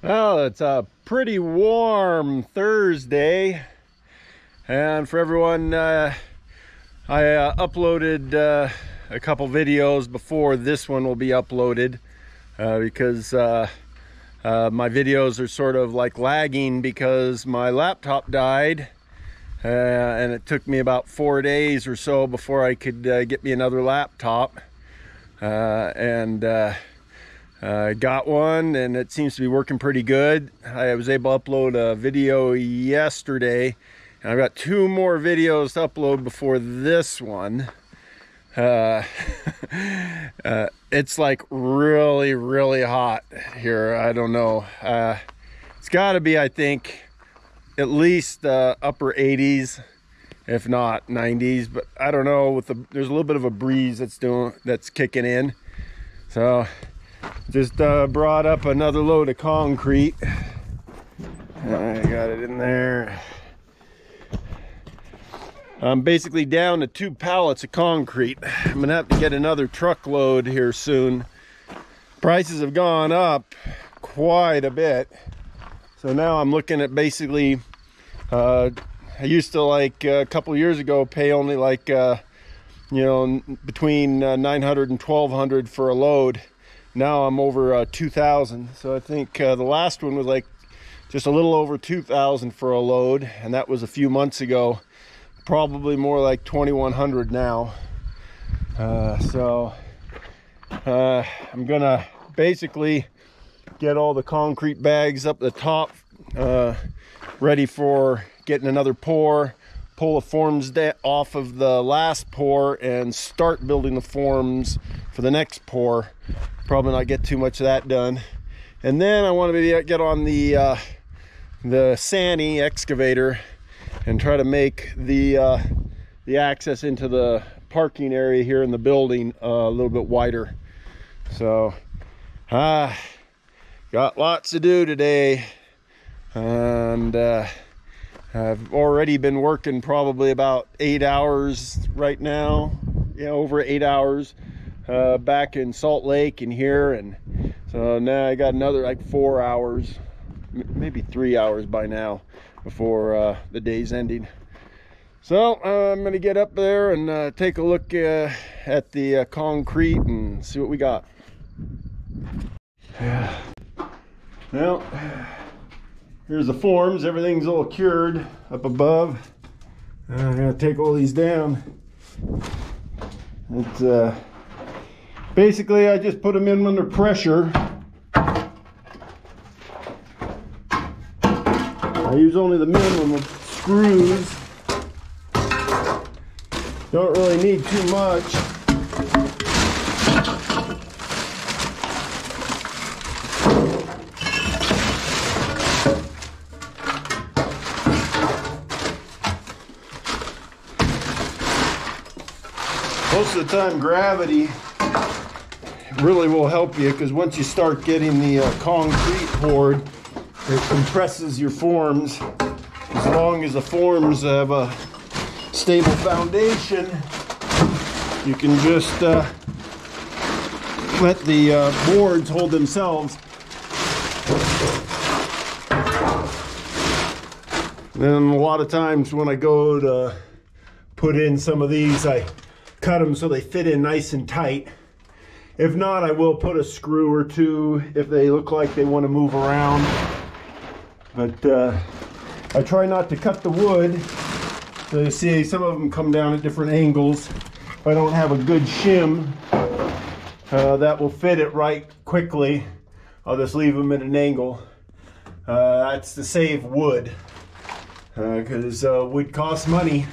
Well, it's a pretty warm Thursday. And for everyone, uh, I uh, uploaded uh, a couple videos before this one will be uploaded uh, because uh, uh, my videos are sort of like lagging because my laptop died. and it took me about four days or so before I could get me another laptop. and uh, got one and it seems to be working pretty good. I was able to upload a video yesterday and I've got two more videos to upload before this one. Uh, uh, it's like really, really hot here. I don't know. Uh, it's got to be, I think, at least uh, upper 80s, if not 90s. But I don't know. With the there's a little bit of a breeze that's doing that's kicking in. So just uh, brought up another load of concrete. I got it in there. I'm basically down to two pallets of concrete. I'm gonna have to get another truckload here soon. Prices have gone up quite a bit. So now I'm looking at basically, uh, I used to like uh, a couple years ago pay only like, uh, you know, between uh, 900 and 1200 for a load now I'm over uh, 2,000. So I think uh, the last one was like just a little over 2,000 for a load, and that was a few months ago. Probably more like 2,100 now. Uh, so uh, I'm gonna basically get all the concrete bags up the top, uh, ready for getting another pour pull the forms off of the last pour and start building the forms for the next pour probably not get too much of that done. And then I want to get on the uh, the Sany excavator and try to make the uh, the access into the parking area here in the building uh, a little bit wider. So, uh, got lots to do today, and uh, I've already been working probably about eight hours right now. Yeah, over eight hours uh, back in Salt Lake and here and so now I got another like four hours maybe three hours by now before uh, the day's ending. So uh, I'm gonna get up there and uh, take a look uh, at the uh, concrete and see what we got. Yeah well here's the forms. Everything's all cured up above. I'm gonna take all these down. It's uh Basically, I just put them in under pressure. I use only the minimum of screws. Don't really need too much. Most of the time gravity really will help you because once you start getting the uh, concrete poured, it compresses your forms. As long as the forms have a stable foundation, you can just uh, let the uh, boards hold themselves. then a lot of times when I go to put in some of these, I cut them so they fit in nice and tight. If not, I will put a screw or two if they look like they want to move around. But uh, I try not to cut the wood. So you see some of them come down at different angles. If I don't have a good shim uh, that will fit it right quickly, I'll just leave them at an angle. Uh, that's to save wood because uh, uh, wood costs money.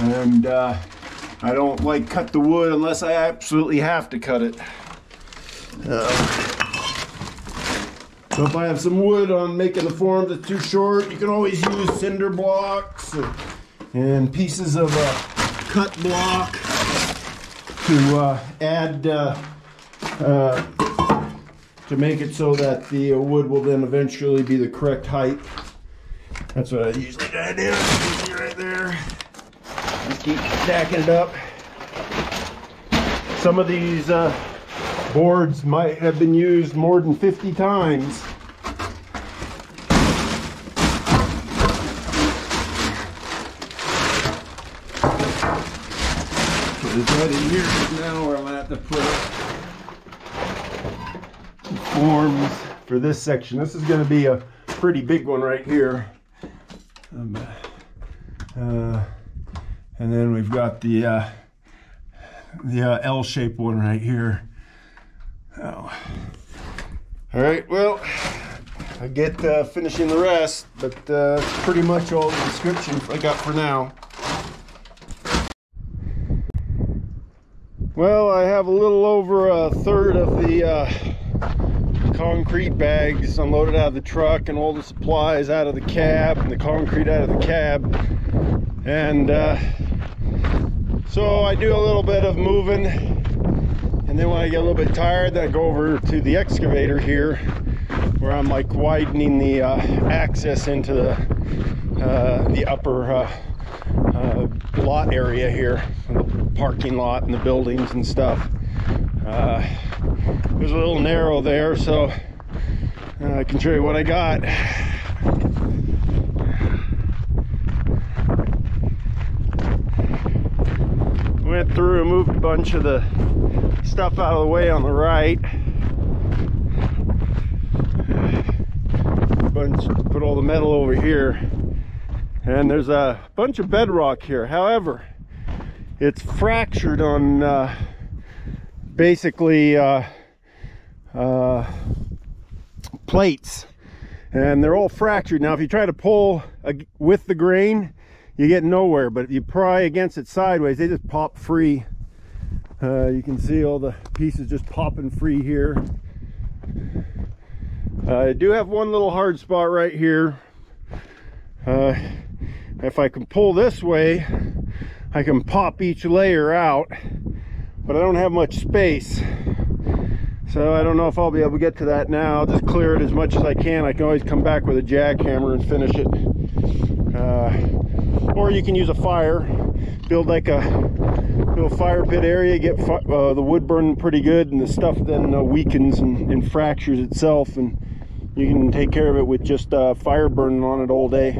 And uh, I don't like cut the wood unless I absolutely have to cut it. Uh, so if I have some wood on making the form that's too short, you can always use cinder blocks and, and pieces of a cut block to uh, add uh, uh, to make it so that the wood will then eventually be the correct height. That's what I usually do. Just keep stacking it up. Some of these uh, boards might have been used more than 50 times. Put it right in here now where I'm gonna have to put forms for this section. This is gonna be a pretty big one right here. Um, uh, and then we've got the uh, the uh, L-shaped one right here. Oh. All right, well, I get uh, finishing the rest, but uh, that's pretty much all the description I got for now. Well, I have a little over a third of the uh, concrete bags unloaded out of the truck and all the supplies out of the cab and the concrete out of the cab. And uh, so I do a little bit of moving and then when I get a little bit tired, then I go over to the excavator here where I'm like widening the uh, access into the, uh, the upper uh, uh, lot area here, the parking lot and the buildings and stuff. Uh, it was a little narrow there, so uh, I can show you what I got. Went through and moved a bunch of the stuff out of the way on the right. Bunch, put all the metal over here. And there's a bunch of bedrock here. However it's fractured on uh, basically uh, uh, plates. And they're all fractured. Now if you try to pull with the grain you get nowhere but if you pry against it sideways they just pop free. Uh, you can see all the pieces just popping free here. Uh, I do have one little hard spot right here. Uh, if I can pull this way I can pop each layer out but I don't have much space. So I don't know if I'll be able to get to that now. I'll just clear it as much as I can. I can always come back with a jackhammer and finish it. Uh, or you can use a fire build like a little fire pit area get uh, the wood burning pretty good and the stuff then uh, weakens and, and, fractures itself and you can take care of it with just uh, fire burning on it all day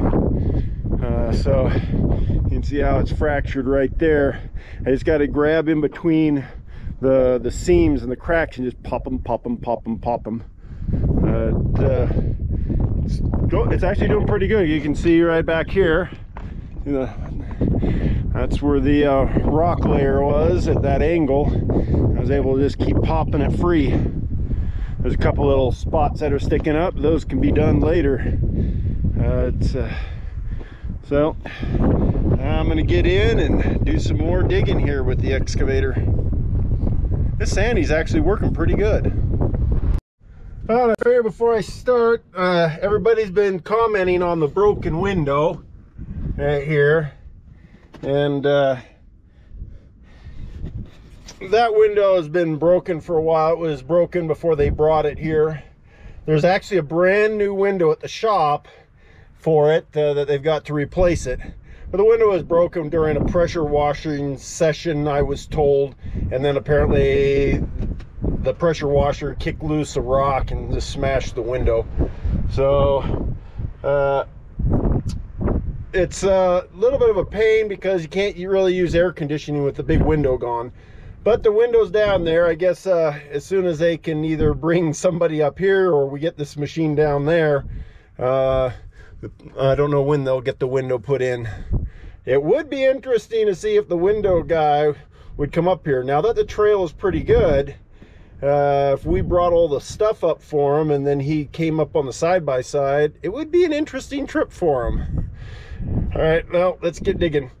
uh, so you can see how it's fractured right there. I just got to grab in between the the seams and the cracks and just pop them, pop them, pop them, pop them. Uh, it's, it's actually doing pretty good. You can see right back here. Know, that's where the uh, rock layer was at that angle. I was able to just keep popping it free. There's a couple little spots that are sticking up. Those can be done later. Uh, it's uh, so I'm gonna get in and do some more digging here with the excavator. This Sany's actually working pretty good. Well, figure before I start, uh, everybody's been commenting on the broken window right here. And uh, that window has been broken for a while. It was broken before they brought it here. There's actually a brand new window at the shop for it uh, that they've got to replace it. But the window was broken during a pressure washing session, I was told. And then apparently the pressure washer kicked loose a rock and just smashed the window. So uh, it's a little bit of a pain because you can't really use air conditioning with the big window gone. But the window's down there. I guess uh, as soon as they can either bring somebody up here or we get this machine down there, uh, I don't know when they'll get the window put in. It would be interesting to see if the window guy would come up here. Now that the trail is pretty good, uh, if we brought all the stuff up for him and then he came up on the side-by-side, -side, it would be an interesting trip for him. All right, well, let's get digging.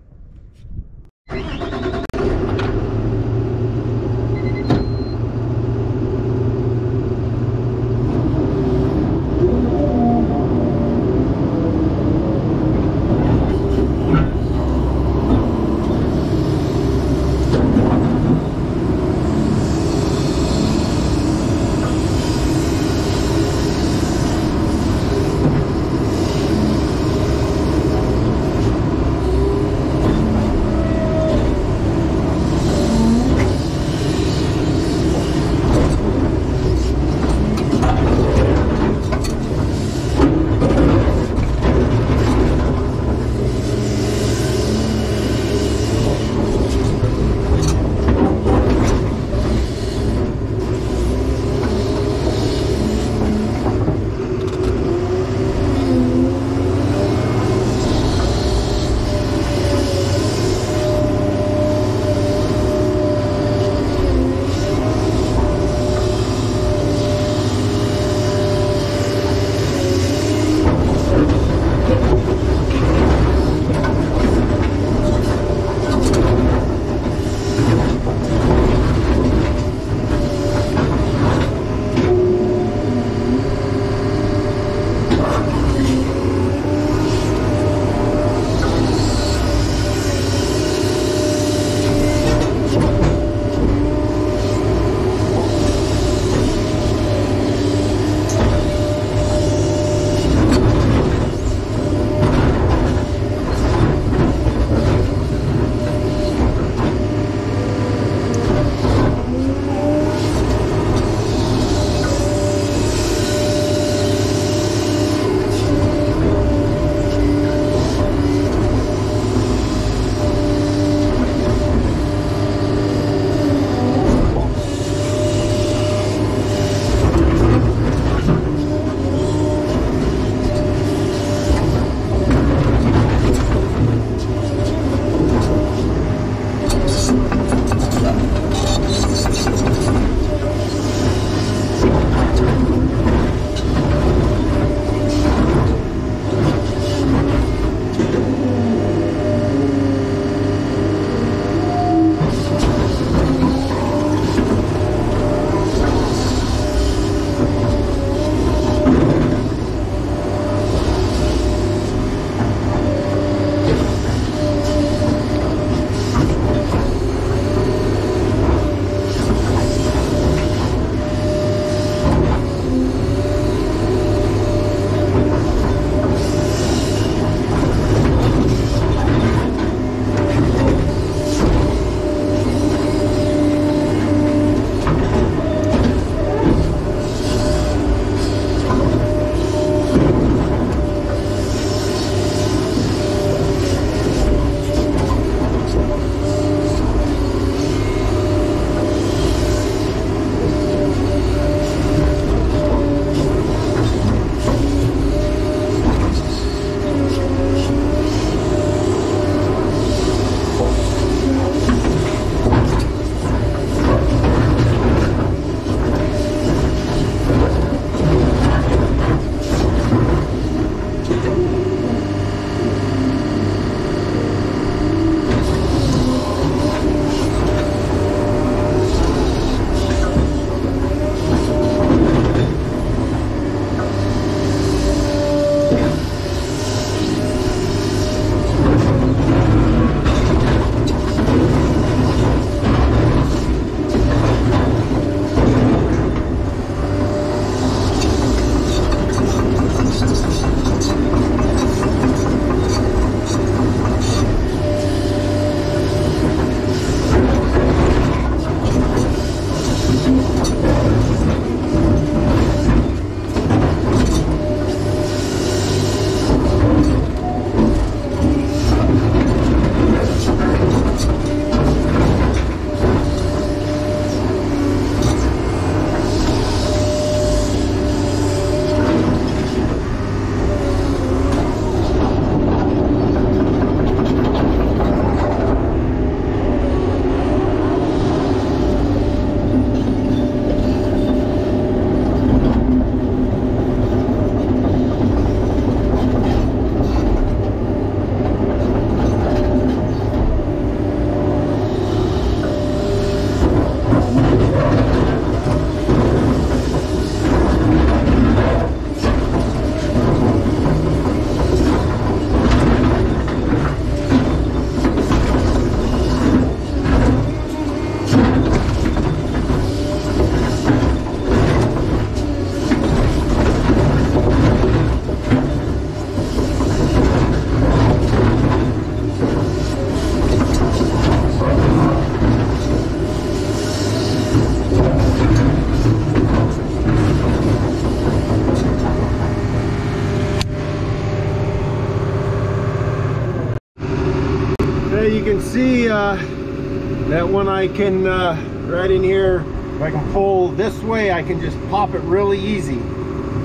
I can, uh, right in here, if I can pull this way, I can just pop it really easy.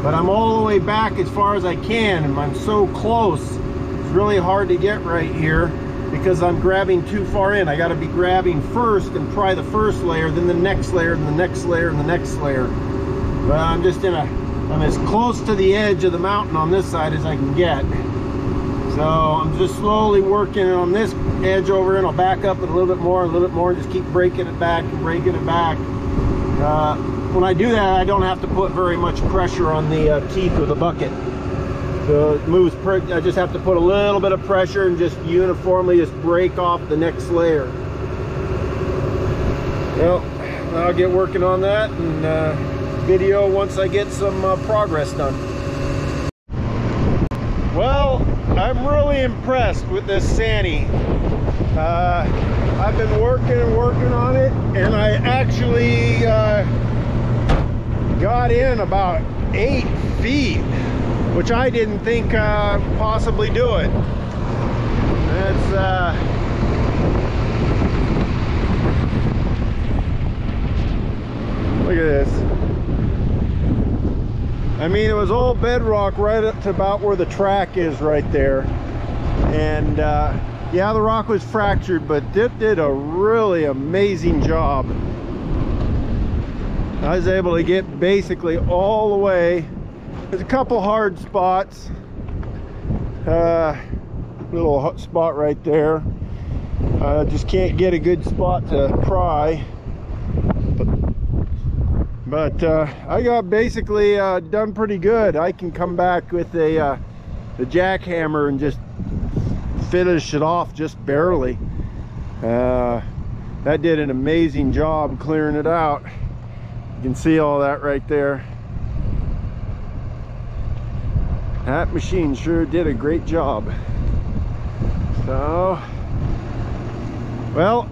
But I'm all the way back as far as I can, and I'm so close. It's really hard to get right here because I'm grabbing too far in. I gotta be grabbing first and pry the first layer, then the next layer, and the next layer, and the next layer. But I'm just in a, I'm as close to the edge of the mountain on this side as I can get. So I'm just slowly working on this edge over and I'll back up a little bit more, a little bit more, and just keep breaking it back and breaking it back. Uh, when I do that, I don't have to put very much pressure on the uh, teeth of the bucket. So it moves, I just have to put a little bit of pressure and just uniformly just break off the next layer. Well, I'll get working on that and uh, video once I get some uh, progress done. Well, I'm really impressed with this Sany. Uh, I've been working and working on it and I actually uh, got in about eight feet which I didn't think uh, possibly do it uh, look at this. I mean, it was all bedrock right up to about where the track is right there. And uh, yeah, the rock was fractured, but it did a really amazing job. I was able to get basically all the way there's a couple hard spots. Uh, little hot spot right there. Uh, just can't get a good spot to pry. But, uh, I got basically uh, done pretty good. I can come back with a uh, jackhammer and just finish it off just barely. Uh, that did an amazing job clearing it out. You can see all that right there. that machine sure did a great job so well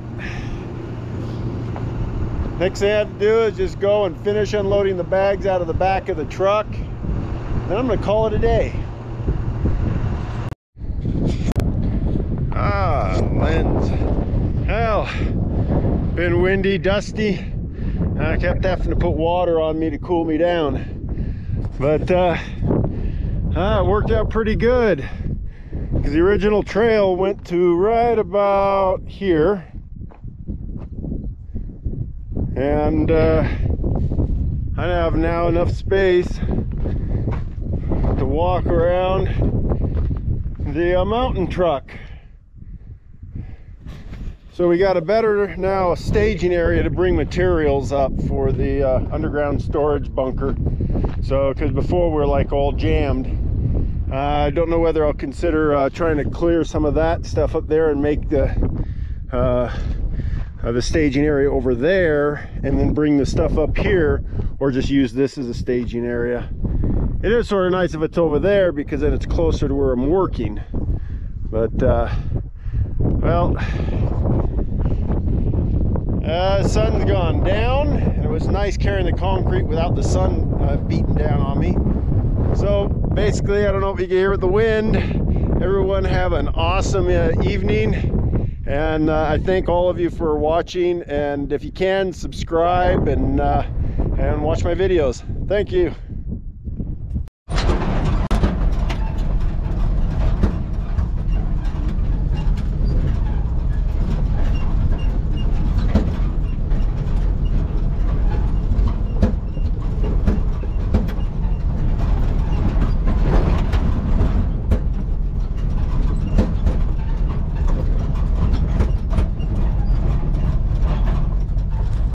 next thing I have to do is just go and finish unloading the bags out of the back of the truck. Then I'm gonna call it a day. Ah lens. Hell been windy dusty. I kept having to put water on me to cool me down. But uh Ah, it worked out pretty good. Because the original trail went to right about here and uh, I have now enough space to walk around the uh, mountain truck. So we got a better now staging area to bring materials up for the uh, underground storage bunker. So because before we are like all jammed. I don't know whether I'll consider uh, trying to clear some of that stuff up there and make the uh, the staging area over there and then bring the stuff up here or just use this as a staging area. It is sort of nice if it's over there because then it's closer to where I'm working. But, uh, well, uh, sun's gone down and it was nice carrying the concrete without the sun uh, beating down on me. So basically, I don't know if you can hear the wind. Everyone have an awesome uh, evening. And uh, I thank all of you for watching. And if you can, subscribe and, uh, and watch my videos. Thank you.